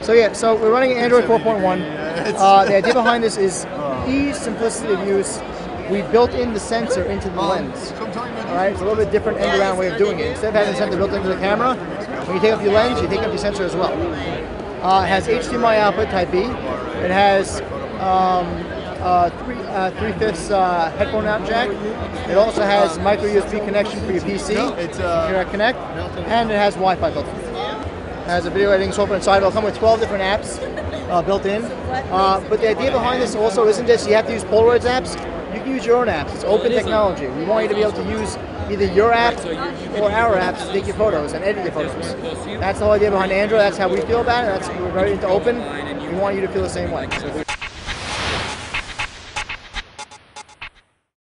So yeah, so we're running Android 4.1. Uh, the idea behind this is ease, simplicity of use. We built in the sensor into the lens. All right, it's a little bit different end around way of doing it. Instead of having the sensor built into the camera, when you take off your lens, you take off your sensor as well. Uh, it has HDMI output Type B. It has um, uh, three uh, three fifths uh, headphone out jack. It also has micro USB connection for your PC, it's, uh, Connect, and it has Wi-Fi built in. It has a video editing software inside. It'll come with 12 different apps uh, built in. Uh, but the idea behind this also isn't just you have to use Polaroid's apps. You can use your own apps. It's open technology. We want you to be able to use either your app or our apps to take your photos and edit your photos. That's the whole idea behind Android. That's how we feel about it. That's we're very into open. We want you to feel the same way.